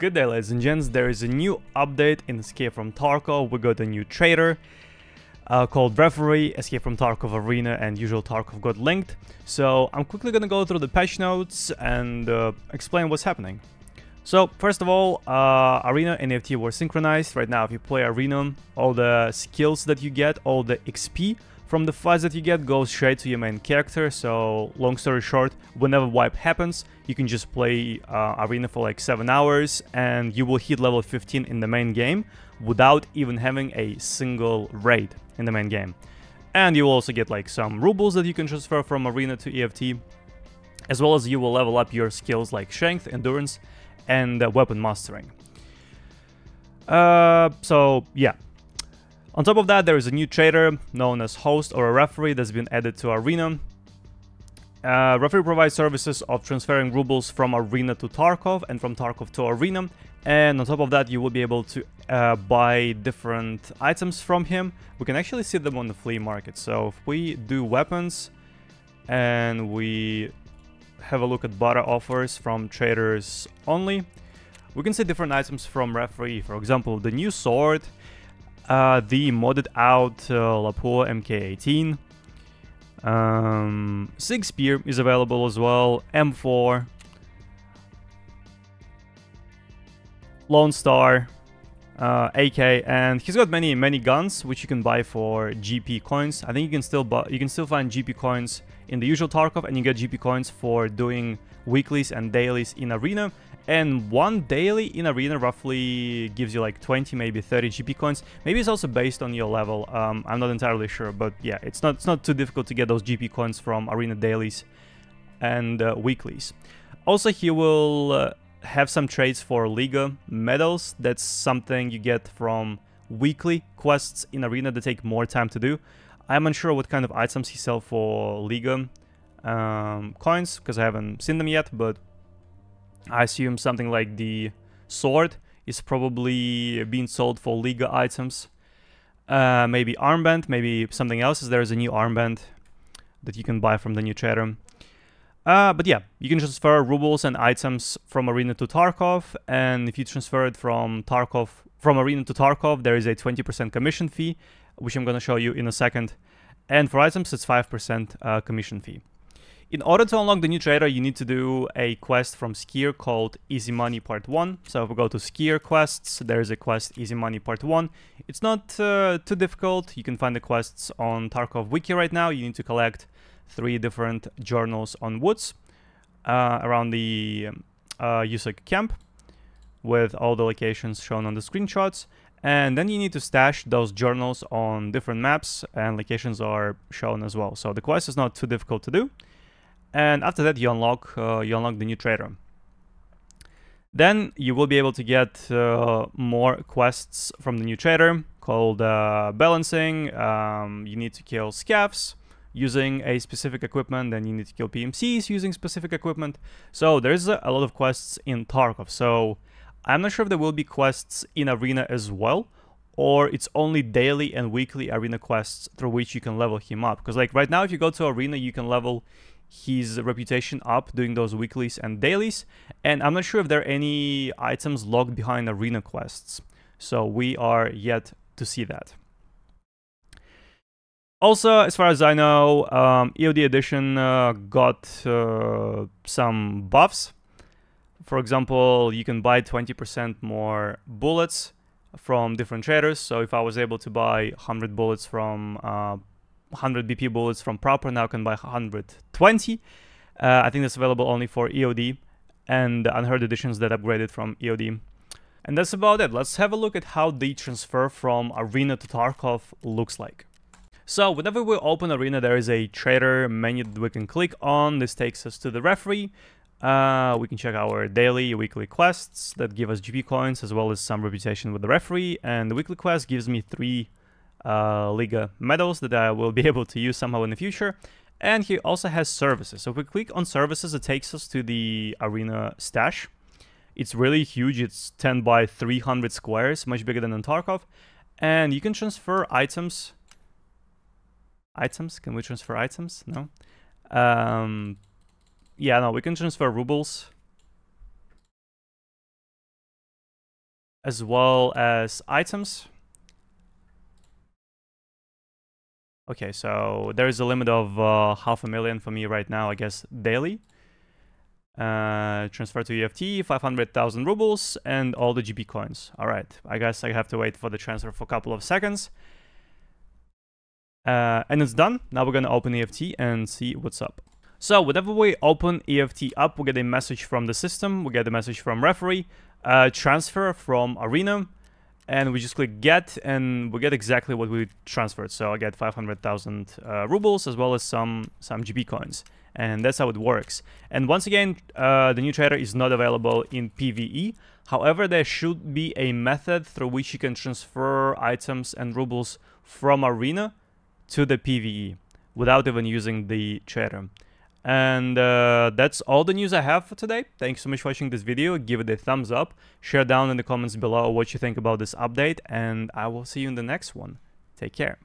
Good day ladies and gents, there is a new update in Escape from Tarkov, we got a new trader uh, called Referee, Escape from Tarkov Arena and Usual Tarkov got linked. So I'm quickly gonna go through the patch notes and uh, explain what's happening. So first of all, uh, Arena and EFT were synchronized. Right now if you play Arena, all the skills that you get, all the XP from the fights that you get goes straight to your main character, so long story short, whenever wipe happens, you can just play uh, Arena for like 7 hours and you will hit level 15 in the main game without even having a single raid in the main game. And you will also get like some rubles that you can transfer from Arena to EFT, as well as you will level up your skills like Strength, Endurance, and uh, Weapon Mastering. Uh, so yeah, on top of that, there is a new trader known as host or a referee that's been added to Arena. Uh, referee provides services of transferring rubles from Arena to Tarkov and from Tarkov to Arena. And on top of that, you will be able to uh, buy different items from him. We can actually see them on the flea market. So if we do weapons and we have a look at barter offers from traders only, we can see different items from referee. For example, the new sword uh, the modded out uh, Lapua MK18. Um, Sig Spear is available as well. M4. Lone Star. Uh, AK and he's got many many guns which you can buy for GP coins. I think you can still buy you can still find GP coins in the usual Tarkov and you get GP coins for doing weeklies and dailies in arena. And one daily in arena roughly gives you like 20 maybe 30 gp coins. Maybe it's also based on your level. Um, i'm not entirely sure but yeah it's not it's not too difficult to get those gp coins from arena dailies and uh, weeklies. Also he will uh, have some trades for liga medals. That's something you get from weekly quests in arena that take more time to do. I'm unsure what kind of items he sell for liga um, coins because i haven't seen them yet but I assume something like the sword is probably being sold for Liga items. Uh, maybe armband, maybe something else, there is a new armband that you can buy from the new trader. Uh, but yeah, you can transfer rubles and items from Arena to Tarkov, and if you transfer it from Tarkov from Arena to Tarkov, there is a 20% commission fee, which I'm gonna show you in a second. And for items, it's 5% uh, commission fee. In order to unlock the new trader, you need to do a quest from Skier called Easy Money Part 1. So if we go to Skier quests, there is a quest Easy Money Part 1. It's not uh, too difficult. You can find the quests on Tarkov Wiki right now. You need to collect three different journals on woods uh, around the uh, USEC camp with all the locations shown on the screenshots. And then you need to stash those journals on different maps and locations are shown as well. So the quest is not too difficult to do and after that you unlock uh, you unlock the new trader. Then you will be able to get uh, more quests from the new trader called uh, balancing. Um, you need to kill scavs using a specific equipment, then you need to kill PMCs using specific equipment. So there's a, a lot of quests in Tarkov. So I'm not sure if there will be quests in Arena as well, or it's only daily and weekly arena quests through which you can level him up. Because like right now, if you go to arena, you can level his reputation up doing those weeklies and dailies. And I'm not sure if there are any items locked behind arena quests. So we are yet to see that. Also, as far as I know, um, EOD Edition uh, got uh, some buffs. For example, you can buy 20% more bullets from different traders. So if I was able to buy 100 bullets from uh, 100 BP bullets from Prapor now can buy 120. Uh, I think that's available only for EOD and unheard editions that upgraded from EOD. And that's about it. Let's have a look at how the transfer from Arena to Tarkov looks like. So whenever we open Arena, there is a trader menu that we can click on. This takes us to the referee. Uh, we can check our daily, weekly quests that give us GP coins as well as some reputation with the referee. And the weekly quest gives me three uh, Liga medals that I will be able to use somehow in the future. And he also has services. So if we click on services, it takes us to the arena stash. It's really huge. It's 10 by 300 squares, much bigger than in Tarkov. And you can transfer items. Items? Can we transfer items? No. Um, yeah, no, we can transfer rubles. as well as items. Okay, so there is a limit of uh, half a million for me right now, I guess, daily. Uh, transfer to EFT, 500,000 rubles, and all the GP coins. All right, I guess I have to wait for the transfer for a couple of seconds. Uh, and it's done. Now we're gonna open EFT and see what's up. So whenever we open EFT up, we get a message from the system, we get a message from referee, uh, transfer from arena, and we just click get, and we get exactly what we transferred. So I get 500,000 uh, rubles as well as some some GP coins, and that's how it works. And once again, uh, the new trader is not available in PVE. However, there should be a method through which you can transfer items and rubles from arena to the PVE without even using the trader. And uh, that's all the news I have for today. Thanks so much for watching this video. Give it a thumbs up. Share down in the comments below what you think about this update. And I will see you in the next one. Take care.